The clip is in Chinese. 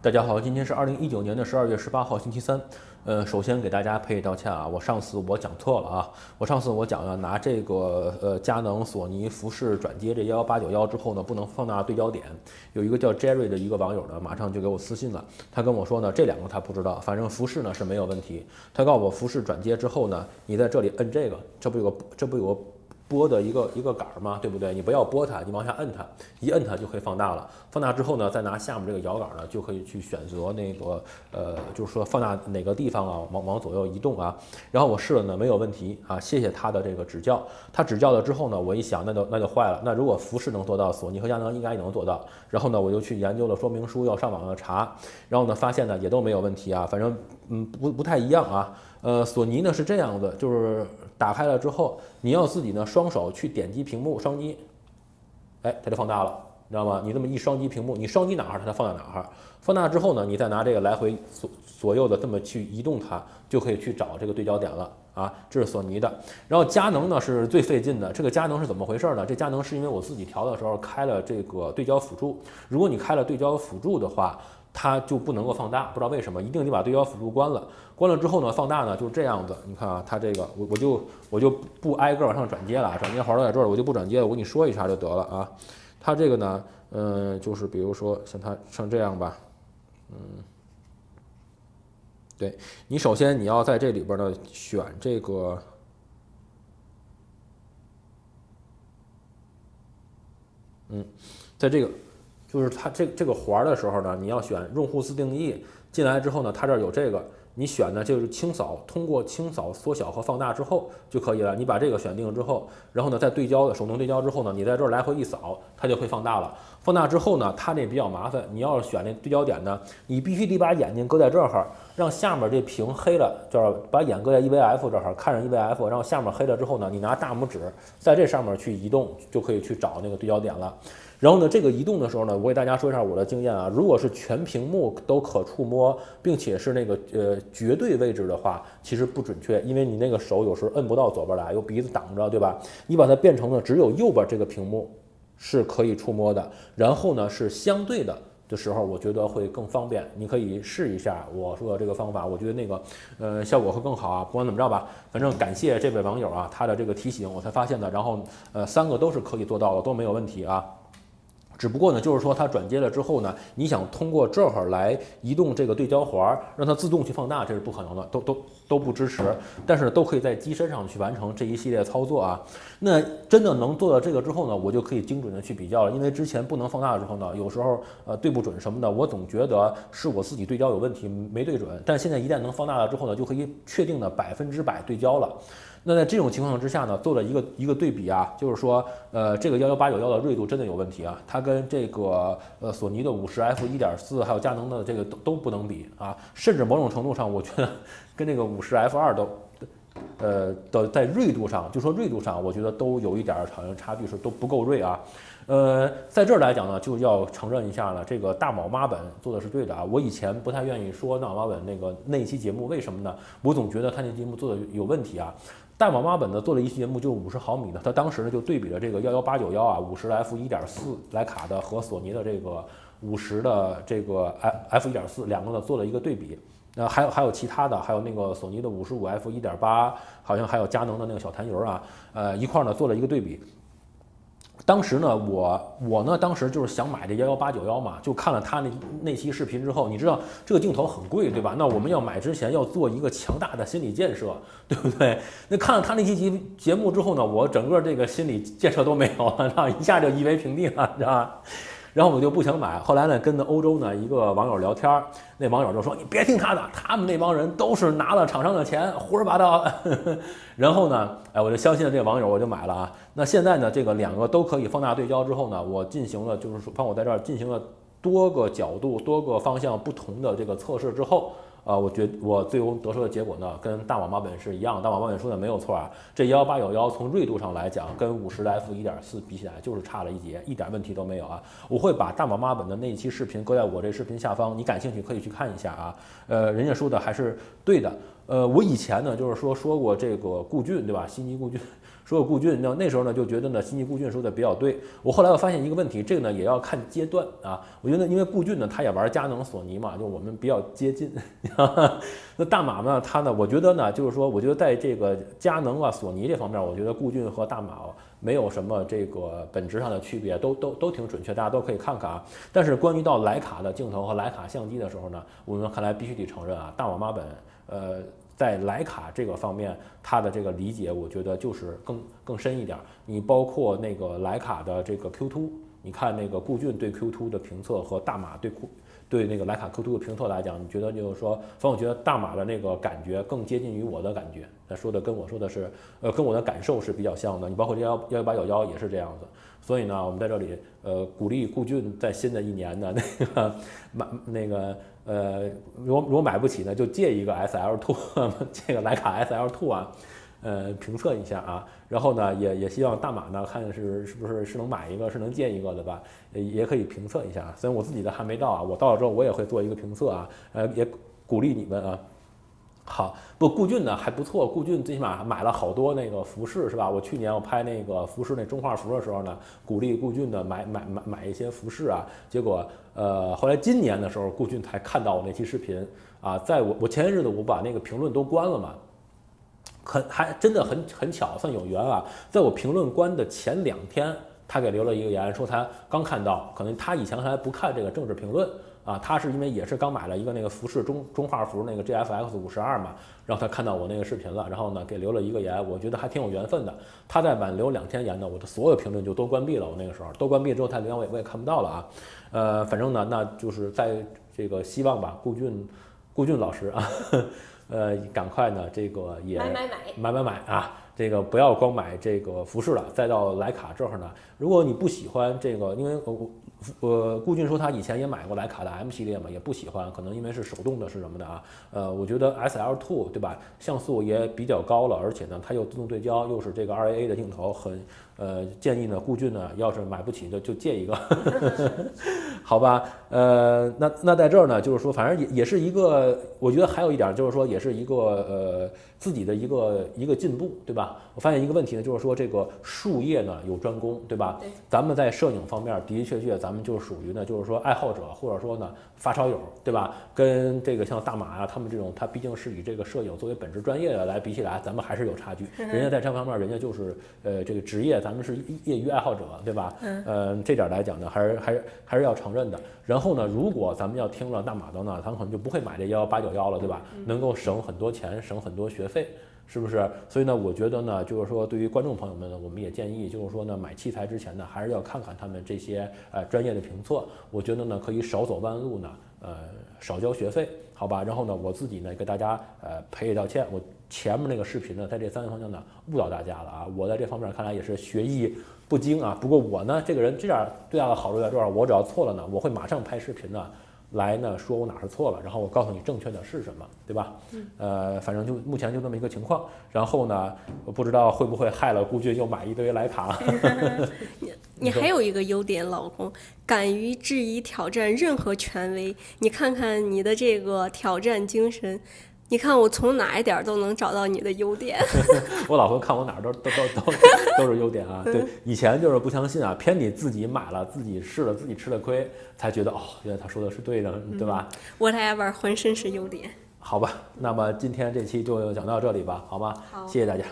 大家好，今天是二零一九年的十二月十八号，星期三。呃，首先给大家赔礼道歉啊，我上次我讲错了啊，我上次我讲了拿这个呃佳能、索尼、服饰转接这幺幺八九幺之后呢，不能放大对焦点。有一个叫 Jerry 的一个网友呢，马上就给我私信了，他跟我说呢，这两个他不知道，反正服饰呢是没有问题。他告诉我，服饰转接之后呢，你在这里摁这个，这不有个这不有个。拨的一个一个杆儿嘛，对不对？你不要拨它，你往下摁它，一摁它就可以放大了。放大之后呢，再拿下面这个摇杆呢，就可以去选择那个呃，就是说放大哪个地方啊，往往左右移动啊。然后我试了呢，没有问题啊。谢谢他的这个指教。他指教了之后呢，我一想，那就那就坏了。那如果富士能做到，索尼和佳能应该也能做到。然后呢，我就去研究了说明书，要上网要查。然后呢，发现呢也都没有问题啊。反正嗯不不太一样啊。呃，索尼呢是这样子，就是打开了之后，你要自己呢双手去点击屏幕双击，哎，它就放大了，你知道吗？你这么一双击屏幕，你双击哪哈，它就放在哪哈。放大之后呢，你再拿这个来回左左右的这么去移动它，就可以去找这个对焦点了啊。这是索尼的，然后佳能呢是最费劲的。这个佳能是怎么回事呢？这佳能是因为我自己调的时候开了这个对焦辅助，如果你开了对焦辅助的话。它就不能够放大，不知道为什么，一定得把对焦辅助关了。关了之后呢，放大呢就是这样子。你看啊，它这个我我就我就不挨个往上转接了啊，转接环都在这儿，我就不转接了。我跟你说一下就得了啊。它这个呢，嗯，就是比如说像它像这样吧，嗯，对你首先你要在这里边呢选这个，嗯，在这个。就是它这这个环的时候呢，你要选用户自定义进来之后呢，它这儿有这个，你选呢就是清扫，通过清扫缩小和放大之后就可以了。你把这个选定之后，然后呢在对焦的手动对焦之后呢，你在这儿来回一扫，它就会放大了。放大之后呢，它那比较麻烦，你要选那对焦点呢，你必须得把眼睛搁在这儿，让下面这屏黑了，就是把眼搁在 EVF 这儿看着 EVF，然后下面黑了之后呢，你拿大拇指在这上面去移动，就可以去找那个对焦点了。然后呢，这个移动的时候呢，我给大家说一下我的经验啊。如果是全屏幕都可触摸，并且是那个呃绝对位置的话，其实不准确，因为你那个手有时候摁不到左边来，有鼻子挡着，对吧？你把它变成了只有右边这个屏幕是可以触摸的，然后呢是相对的的时候，我觉得会更方便。你可以试一下我说的这个方法，我觉得那个呃效果会更好啊。不管怎么着吧，反正感谢这位网友啊，他的这个提醒我才发现的。然后呃三个都是可以做到的，都没有问题啊。只不过呢，就是说它转接了之后呢，你想通过这会儿来移动这个对焦环，让它自动去放大，这是不可能的，都都都不支持。但是都可以在机身上去完成这一系列操作啊。那真的能做到这个之后呢，我就可以精准的去比较了。因为之前不能放大的时候呢，有时候呃对不准什么的，我总觉得是我自己对焦有问题没对准。但现在一旦能放大了之后呢，就可以确定的百分之百对焦了。那在这种情况之下呢，做了一个一个对比啊，就是说，呃，这个幺幺八九幺的锐度真的有问题啊，它跟这个呃索尼的五十 F 一点四还有佳能的这个都都不能比啊，甚至某种程度上，我觉得 跟这个五十 F 二都，呃的在锐度上，就说锐度上，我觉得都有一点好像差距是都不够锐啊。呃，在这儿来讲呢，就要承认一下了，这个大宝妈本做的是对的啊。我以前不太愿意说大宝妈本那个那一期节目，为什么呢？我总觉得他那节目做的有问题啊。大宝妈本呢做了一期节目，就是五十毫米的，他当时呢就对比了这个幺幺八九幺啊五十 F 一点四徕卡的和索尼的这个五十的这个 F F 一点四两个呢做了一个对比。那还有还有其他的，还有那个索尼的五十五 F 一点八，好像还有佳能的那个小弹油啊，呃一块呢做了一个对比。当时呢，我我呢，当时就是想买这幺幺八九幺嘛，就看了他那那期视频之后，你知道这个镜头很贵，对吧？那我们要买之前要做一个强大的心理建设，对不对？那看了他那期节节目之后呢，我整个这个心理建设都没有了，然后一下就夷为平地了，你知道吧？然后我就不想买。后来呢，跟那欧洲呢一个网友聊天儿，那网友就说：“你别听他的，他们那帮人都是拿了厂商的钱，胡说八道。”然后呢，哎，我就相信了这个网友，我就买了啊。那现在呢，这个两个都可以放大对焦之后呢，我进行了就是说，帮我在这儿进行了多个角度、多个方向不同的这个测试之后。啊，我觉我最终得出的结果呢，跟大马妈本是一样。大马妈本说的没有错啊，这幺八九幺从锐度上来讲，跟五十 F 一点四比起来就是差了一截，一点问题都没有啊。我会把大马妈本的那一期视频搁在我这视频下方，你感兴趣可以去看一下啊。呃，人家说的还是对的。呃，我以前呢就是说说过这个顾俊对吧？悉尼顾俊。说顾俊，那那时候呢就觉得呢，悉尼顾俊说的比较对。我后来我发现一个问题，这个呢也要看阶段啊。我觉得因为顾俊呢，他也玩佳能、索尼嘛，就我们比较接近。那大马呢，他呢，我觉得呢，就是说，我觉得在这个佳能啊、索尼这方面，我觉得顾俊和大马没有什么这个本质上的区别，都都都挺准确，大家都可以看看啊。但是关于到徕卡的镜头和徕卡相机的时候呢，我们看来必须得承认啊，大马妈本，呃。在徕卡这个方面，它的这个理解，我觉得就是更更深一点。你包括那个徕卡的这个 Q2，你看那个顾俊对 Q2 的评测和大马对库对那个徕卡 Q2 的评测来讲，你觉得就是说，反正我觉得大马的那个感觉更接近于我的感觉。他说的跟我说的是，呃，跟我的感受是比较像的。你包括幺幺幺八九幺也是这样子。所以呢，我们在这里呃鼓励顾俊在新的一年呢那个买那个。呃，如果如果买不起呢，就借一个 S L Two，借个徕卡 S L Two 啊，呃，评测一下啊。然后呢，也也希望大马呢，看是是不是是能买一个，是能借一个的吧，也可以评测一下。虽然我自己的还没到啊，我到了之后我也会做一个评测啊，呃，也鼓励你们啊。好，不，顾俊呢还不错，顾俊最起码买了好多那个服饰，是吧？我去年我拍那个服饰那中画服的时候呢，鼓励顾俊的买买买买一些服饰啊。结果，呃，后来今年的时候，顾俊才看到我那期视频啊，在我我前些日子我把那个评论都关了嘛，很还真的很很巧，算有缘啊，在我评论关的前两天，他给留了一个言，说他刚看到，可能他以前还不看这个政治评论。啊，他是因为也是刚买了一个那个服饰中中画幅那个 GFX 五十二嘛，然后他看到我那个视频了，然后呢给留了一个言，我觉得还挺有缘分的。他在挽留两天言呢，我的所有评论就都关闭了。我那个时候都关闭之后，他留言我也我也看不到了啊。呃，反正呢，那就是在这个希望吧，顾俊顾俊老师啊，呃，赶快呢这个也买买买买买买啊，这个不要光买这个服饰了，再到徕卡这儿呢，如果你不喜欢这个，因为我。呃，顾俊说他以前也买过徕卡的 M 系列嘛，也不喜欢，可能因为是手动的，是什么的啊？呃，我觉得 SL Two 对吧，像素也比较高了，而且呢，它又自动对焦，又是这个 R A A 的镜头，很呃，建议呢，顾俊呢，要是买不起的就借一个，好吧？呃，那那在这儿呢，就是说，反正也也是一个，我觉得还有一点就是说，也是一个呃。自己的一个一个进步，对吧？我发现一个问题呢，就是说这个术业呢有专攻，对吧？对。咱们在摄影方面的的确确，咱们就属于呢，就是说爱好者或者说呢发烧友，对吧？跟这个像大马啊，他们这种，他毕竟是以这个摄影作为本职专业的来比起来，咱们还是有差距。人家在这方面，人家就是呃这个职业，咱们是业余爱好者，对吧？嗯。呃，这点来讲呢，还是还是还是要承认的。然后呢，如果咱们要听了大马的呢，咱可能就不会买这幺幺八九幺了，对吧？能够省很多钱，省很多学。费是不是？所以呢，我觉得呢，就是说，对于观众朋友们呢，我们也建议，就是说呢，买器材之前呢，还是要看看他们这些呃专业的评测。我觉得呢，可以少走弯路呢，呃，少交学费，好吧？然后呢，我自己呢，给大家呃赔礼道歉。我前面那个视频呢，在这三个方向呢误导大家了啊！我在这方面看来也是学艺不精啊。不过我呢，这个人这点最大的好处在这儿，我只要错了呢，我会马上拍视频呢。来呢，说我哪是错了，然后我告诉你正确的是什么，对吧？嗯，呃，反正就目前就这么一个情况。然后呢，我不知道会不会害了估计又买一堆徕卡。你 你还有一个优点，老公敢于质疑挑战任何权威。你看看你的这个挑战精神。你看我从哪一点都能找到你的优点。我老婆看我哪儿都都都都都是优点啊。对，以前就是不相信啊，偏你自己买了，自己试了，自己吃了亏，才觉得哦，原来他说的是对的，对吧？Whatever，浑身是优点。好吧，那么今天这期就讲到这里吧，好吗？好，谢谢大家。